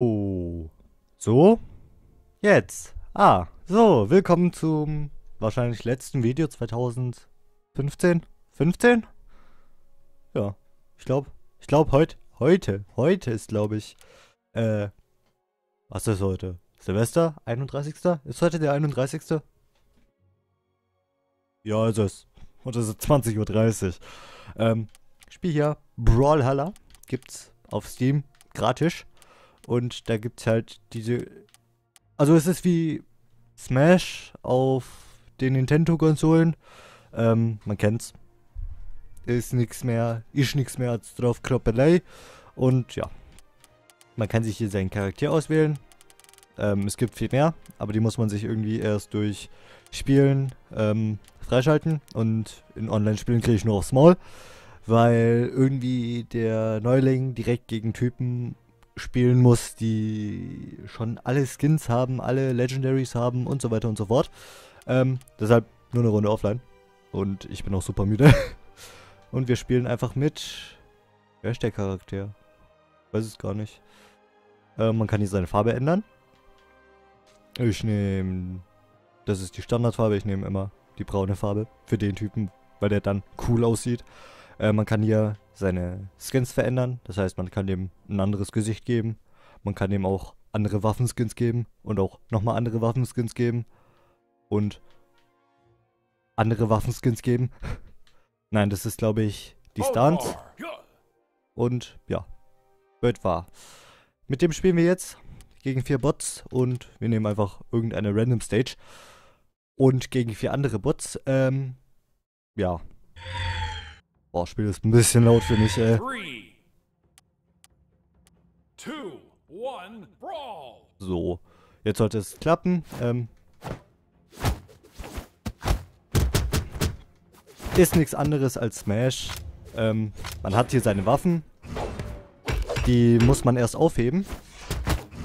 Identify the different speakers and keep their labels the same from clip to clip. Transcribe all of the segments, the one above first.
Speaker 1: Oh. So? Jetzt. Ah, so, willkommen zum wahrscheinlich letzten Video 2015. 15? Ja, ich glaube, ich glaube heute, heute, heute ist glaube ich, äh, was ist heute? Silvester? 31. Ist heute der 31.? Ja, ist es. Ist es 20.30 Uhr. Ähm, ich spiele hier Brawlhalla. Gibt's auf Steam gratis. Und da gibt's halt diese. Also es ist wie Smash auf den Nintendo-Konsolen. Ähm, man kennt's. Ist nichts mehr, ist nichts mehr als drauf Kloppelei. Und ja. Man kann sich hier seinen Charakter auswählen. Ähm, es gibt viel mehr, aber die muss man sich irgendwie erst durch Spielen ähm, freischalten. Und in Online-Spielen kriege ich nur auf Small, weil irgendwie der Neuling direkt gegen Typen spielen muss, die schon alle Skins haben, alle Legendaries haben und so weiter und so fort. Ähm, deshalb nur eine Runde offline. Und ich bin auch super müde. und wir spielen einfach mit. Wer ist der Charakter? Weiß es gar nicht. Äh, man kann hier seine Farbe ändern. Ich nehme. Das ist die Standardfarbe. Ich nehme immer die braune Farbe für den Typen, weil der dann cool aussieht. Äh, man kann hier seine Skins verändern. Das heißt, man kann dem ein anderes Gesicht geben. Man kann dem auch andere Waffenskins geben und auch nochmal andere Waffenskins geben. Und andere Waffenskins geben. Nein, das ist, glaube ich, die Stance. Und ja, Bird war. Mit dem spielen wir jetzt gegen vier Bots und wir nehmen einfach irgendeine Random Stage. Und gegen vier andere Bots. Ähm, ja. Boah, Spiel ist ein bisschen laut für mich, ey.
Speaker 2: Three, two, one, brawl!
Speaker 1: So, jetzt sollte es klappen. Ähm, ist nichts anderes als Smash. Ähm, man hat hier seine Waffen. Die muss man erst aufheben.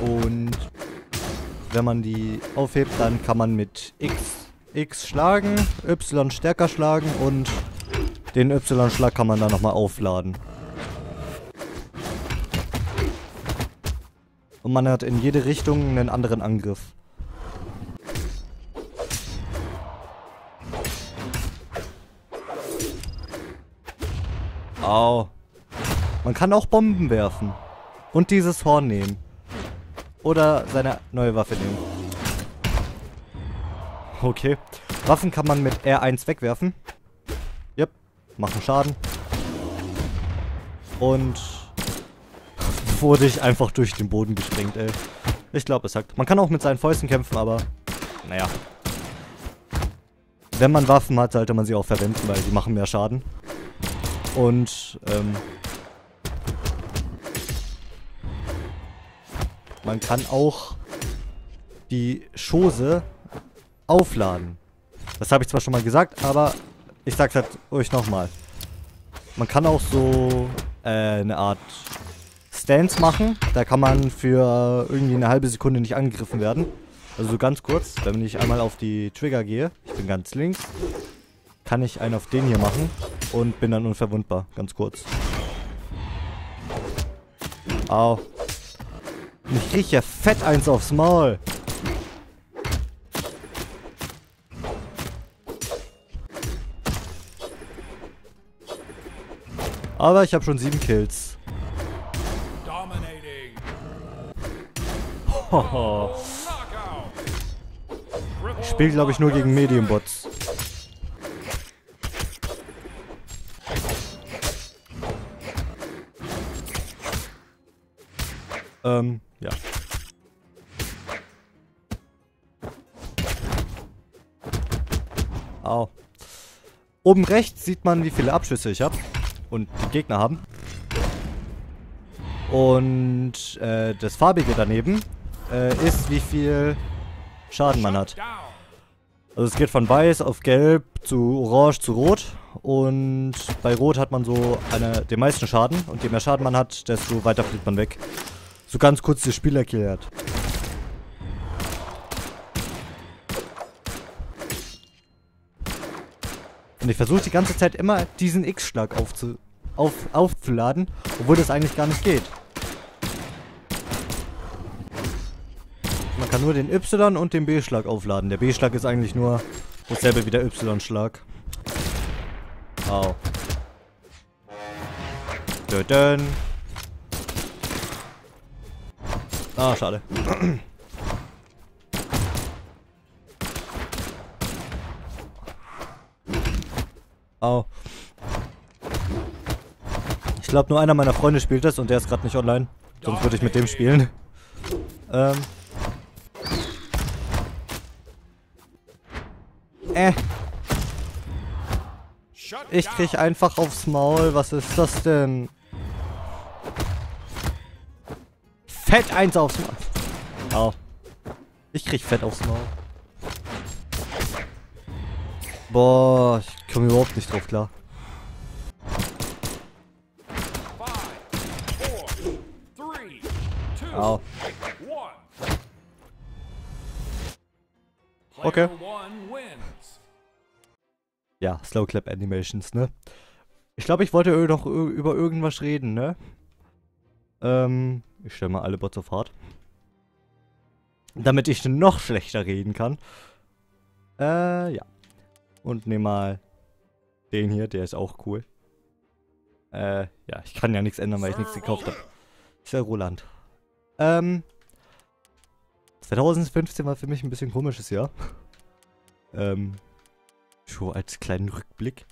Speaker 1: Und wenn man die aufhebt, dann kann man mit X, X schlagen, Y stärker schlagen und den Y-Schlag kann man dann nochmal aufladen. Und man hat in jede Richtung einen anderen Angriff. Au. Man kann auch Bomben werfen. Und dieses Horn nehmen. Oder seine neue Waffe nehmen. Okay. Waffen kann man mit R1 wegwerfen. Machen Schaden. Und wurde ich einfach durch den Boden gesprengt, ey. Ich glaube, es hackt. Man kann auch mit seinen Fäusten kämpfen, aber naja. Wenn man Waffen hat, sollte man sie auch verwenden, weil die machen mehr Schaden. Und, ähm, man kann auch die Schose aufladen. Das habe ich zwar schon mal gesagt, aber ich sag's halt euch nochmal. Man kann auch so äh, eine Art Stance machen. Da kann man für irgendwie eine halbe Sekunde nicht angegriffen werden. Also so ganz kurz, wenn ich einmal auf die Trigger gehe, ich bin ganz links, kann ich einen auf den hier machen und bin dann unverwundbar. Ganz kurz. Au. Und ich krieg ja fett eins aufs Maul. Aber ich habe schon sieben Kills. Hoho. Ich spiele, glaube ich, nur gegen Medium-Bots. Ähm, ja. Au. Oben rechts sieht man, wie viele Abschüsse ich habe. Und die Gegner haben. Und äh, das farbige daneben äh, ist, wie viel Schaden man hat. Also es geht von weiß auf gelb zu orange zu rot. Und bei rot hat man so eine, den meisten Schaden. Und je mehr Schaden man hat, desto weiter fliegt man weg. So ganz kurz das Spiel erklärt. Und ich versuche die ganze Zeit immer diesen X-Schlag aufzu auf aufzuladen, obwohl das eigentlich gar nicht geht. Man kann nur den Y und den B-Schlag aufladen. Der B-Schlag ist eigentlich nur dasselbe wie der Y-Schlag. Au. Dödön. Ah, schade. Au. Ich glaube, nur einer meiner Freunde spielt das und der ist gerade nicht online. Sonst würde ich mit dem spielen. Ähm. Äh, ich krieg einfach aufs Maul. Was ist das denn? Fett eins aufs Maul. Au. Ich krieg Fett aufs Maul. Boah, ich komme überhaupt nicht drauf klar. Au. Okay. Ja, Slow Clap Animations, ne? Ich glaube, ich wollte noch über irgendwas reden, ne? Ähm, ich stelle mal alle Bots auf hart. Damit ich noch schlechter reden kann. Äh, ja. Und nehme mal den hier, der ist auch cool. Äh, ja, ich kann ja nichts ändern, weil ich nichts gekauft habe. Ist ja Roland. Ähm, 2015 war für mich ein bisschen komisches Jahr. ähm, so als kleinen Rückblick.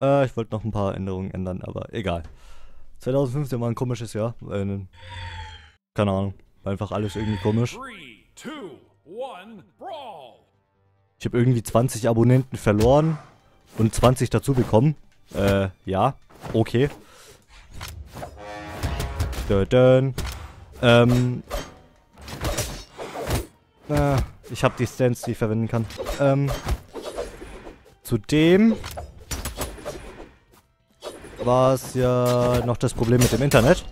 Speaker 1: Äh, ich wollte noch ein paar Änderungen ändern, aber egal. 2015 war ein komisches Jahr. Äh, keine Ahnung. War einfach alles irgendwie komisch.
Speaker 2: Three, two, one, brawl.
Speaker 1: Ich habe irgendwie 20 Abonnenten verloren und 20 dazu bekommen. Äh, ja. Okay. Dödön. Ähm. Äh, ich habe die Stands, die ich verwenden kann. Ähm. Zudem war es ja noch das Problem mit dem Internet,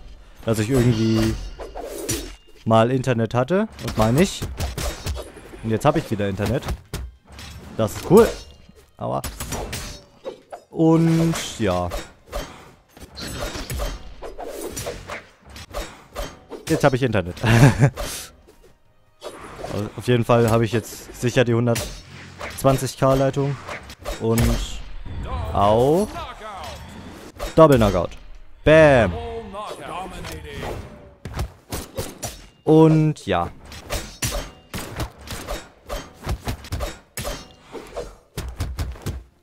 Speaker 1: dass ich irgendwie mal Internet hatte und mal nicht. Und jetzt habe ich wieder Internet. Das ist cool. Aber. Und ja. Jetzt habe ich Internet. Also Auf jeden Fall habe ich jetzt sicher die 120k Leitung. Und auch. Double Knockout. Bam. Und ja.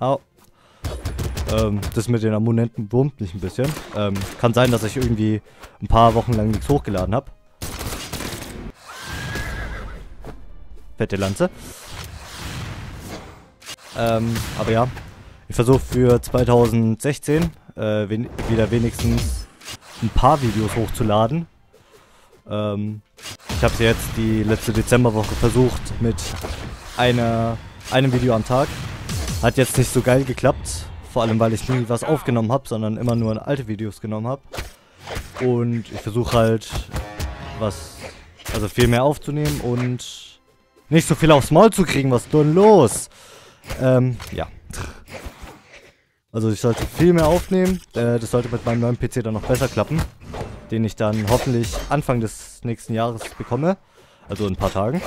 Speaker 1: Au. Ähm, das mit den Abonnenten wurmt mich ein bisschen. Ähm, kann sein, dass ich irgendwie ein paar Wochen lang nichts hochgeladen habe. Fette Lanze. Ähm, aber ja. Ich versuche für 2016 äh, wen wieder wenigstens ein paar Videos hochzuladen. Ähm, ich habe jetzt die letzte Dezemberwoche versucht mit einer, einem Video am Tag. Hat jetzt nicht so geil geklappt. Vor allem, weil ich nie was aufgenommen habe, sondern immer nur alte Videos genommen habe. Und ich versuche halt was, also viel mehr aufzunehmen und nicht so viel aufs Maul zu kriegen. Was ist denn los? Ähm, ja. Also ich sollte viel mehr aufnehmen. Äh, das sollte mit meinem neuen PC dann noch besser klappen. Den ich dann hoffentlich Anfang des nächsten Jahres bekomme. Also in ein paar Tagen.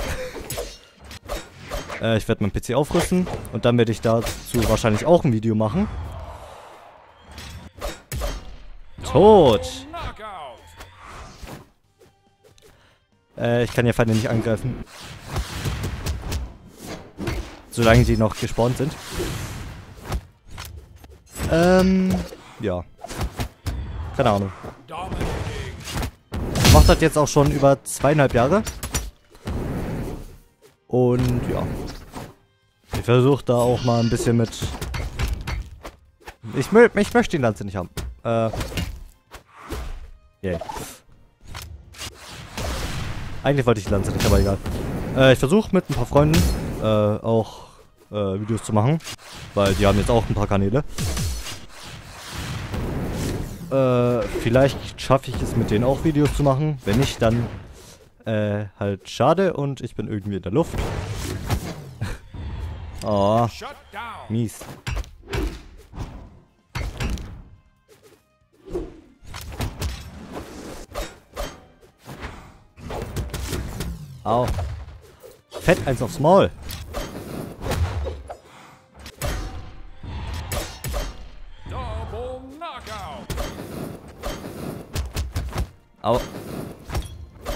Speaker 1: Äh, ich werde meinen PC aufrüsten und dann werde ich dazu wahrscheinlich auch ein Video machen. Tot!
Speaker 2: Knockout.
Speaker 1: Äh, ich kann ja Feinde nicht angreifen. Solange die noch gespawnt sind. Ähm, ja. Keine Ahnung. Macht das jetzt auch schon über zweieinhalb Jahre. Und ja. Ich versuche da auch mal ein bisschen mit. Ich, mö ich möchte den Lanze nicht haben. Äh. Yay. Eigentlich wollte ich die Lanze nicht, aber egal. Äh, ich versuche mit ein paar Freunden äh, auch äh, Videos zu machen. Weil die haben jetzt auch ein paar Kanäle. Äh, vielleicht schaffe ich es mit denen auch Videos zu machen. Wenn nicht, dann äh, halt schade und ich bin irgendwie in der Luft. oh, mies. Au. Fett eins aufs Maul. Au.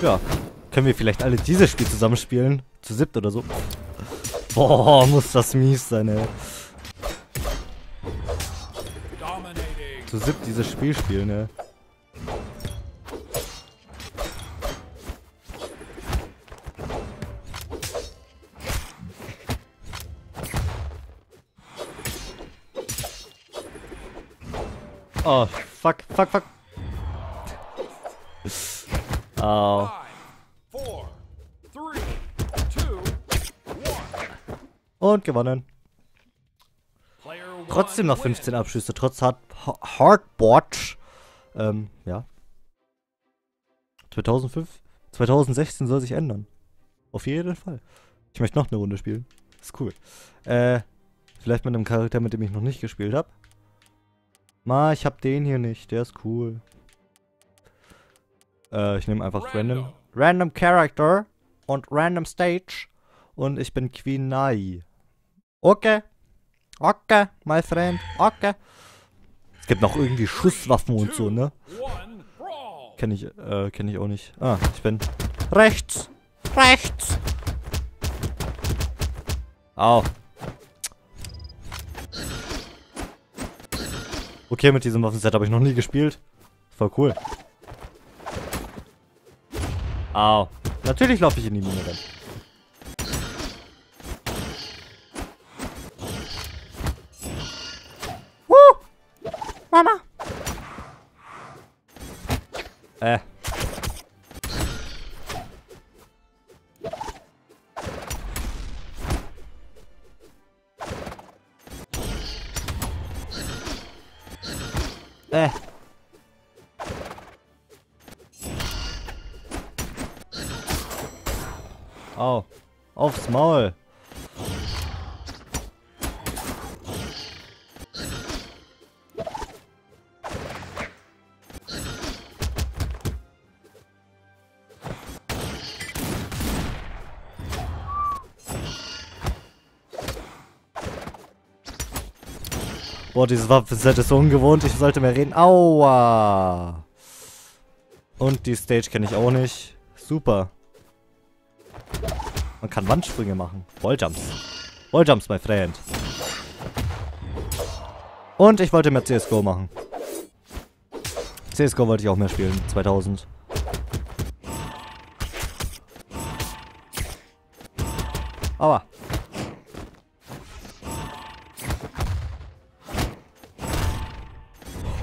Speaker 1: Ja. Können wir vielleicht alle dieses Spiel zusammenspielen? Zu siebt oder so. Boah, muss das mies sein, ey. Zu siebt dieses Spiel spielen, ne? Oh, fuck, fuck, fuck. Au. Und gewonnen. Trotzdem noch
Speaker 2: wins.
Speaker 1: 15 Abschüsse, trotz Hard Ha- Hardbotch. Ähm, ja. 2005, 2016 soll sich ändern. Auf jeden Fall. Ich möchte noch eine Runde spielen. Ist cool. Äh, vielleicht mit einem Charakter, mit dem ich noch nicht gespielt habe. Ma, ich hab den hier nicht. Der ist cool. Äh, ich nehme einfach. Random.
Speaker 2: Random
Speaker 1: Character und Random Stage. Und ich bin Queen Nai. Okay. Okay, my friend. Okay. Es gibt noch irgendwie Schusswaffen und so, ne?
Speaker 2: One brawl.
Speaker 1: Kenn ich, äh, kenn ich auch nicht. Ah, ich bin rechts. Rechts. Au. Okay, mit diesem Waffenset habe ich noch nie gespielt. Voll cool. Au. Natürlich laufe ich in die Mine rein. Maul. Boah, dieses Waffenset ist so ungewohnt. Ich sollte mehr reden. Aua. Und die Stage kenne ich auch nicht. Super. Man kann Wandsprünge machen. Walljumps. Walljumps, my friend. Und ich wollte mehr CSGO machen. CSGO wollte ich auch mehr spielen. 2000. Aua.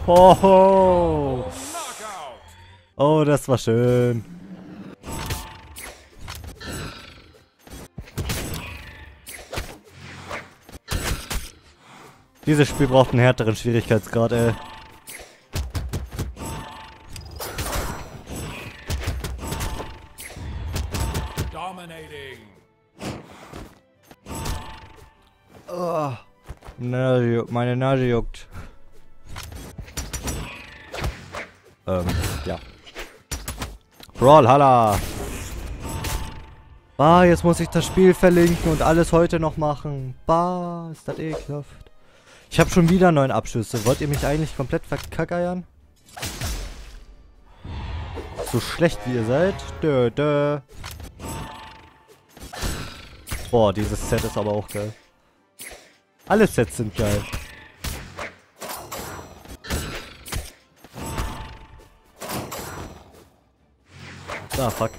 Speaker 1: Hoho. Oh, das war schön. Dieses Spiel braucht einen härteren Schwierigkeitsgrad, ey.
Speaker 2: Dominating.
Speaker 1: Oh, Nase meine Nase juckt. Ähm, ja. Brawlhalla. Bah, jetzt muss ich das Spiel verlinken und alles heute noch machen. Bah, ist das ekelhaft. Ich habe schon wieder neun Abschüsse. Wollt ihr mich eigentlich komplett verkackeiern? So schlecht wie ihr seid? Dö, dö. Boah, dieses Set ist aber auch geil. Alle Sets sind geil. Ah, fuck.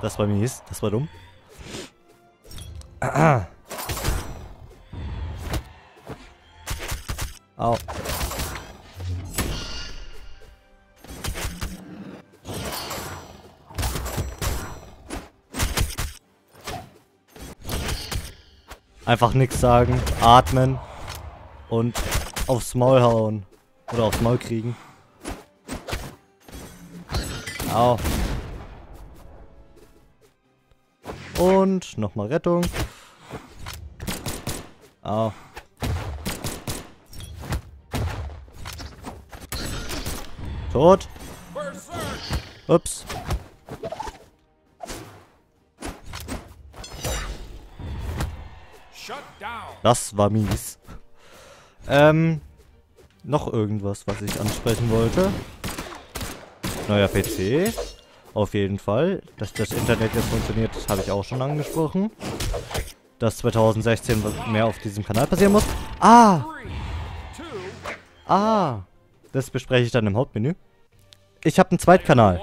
Speaker 1: Das war mies. Das war dumm. Ah. Au. Einfach nichts sagen, atmen und aufs Maul hauen. Oder aufs Maul kriegen. Au. Und nochmal Rettung. Au. Tot. Ups. Das war mies. Ähm, noch irgendwas, was ich ansprechen wollte. Neuer PC. Auf jeden Fall. Dass das Internet jetzt funktioniert, habe ich auch schon angesprochen. Dass 2016 mehr auf diesem Kanal passieren muss. Ah! Ah! Das bespreche ich dann im Hauptmenü. Ich habe einen Zweitkanal.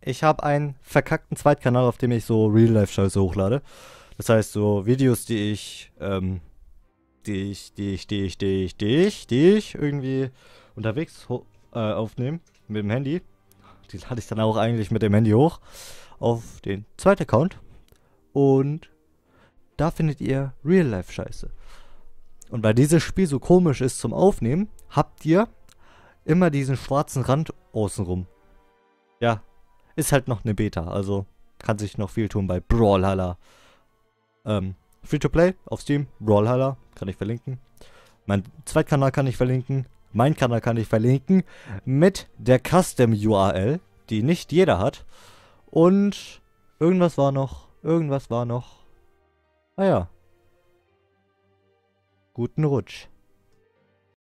Speaker 1: Ich habe einen verkackten Zweitkanal, auf dem ich so Real-Life-Scheiße hochlade. Das heißt, so Videos, die ich, ähm, die ich, die ich, die ich, die ich, die ich, die ich irgendwie unterwegs äh, aufnehme mit dem Handy. Die lade ich dann auch eigentlich mit dem Handy hoch auf den zweiten Account. Und da findet ihr Real-Life-Scheiße. Und weil dieses Spiel so komisch ist zum Aufnehmen, habt ihr immer diesen schwarzen Rand außenrum. Ja, ist halt noch eine Beta, also kann sich noch viel tun bei Brawlhalla. Ähm, Free-to-Play auf Steam, Brawlhalla, kann ich verlinken. Mein Zweitkanal kann ich verlinken. Mein Kanal kann ich verlinken. Mit der Custom-URL, die nicht jeder hat. Und irgendwas war noch. Irgendwas war noch. Ah ja. Guten Rutsch.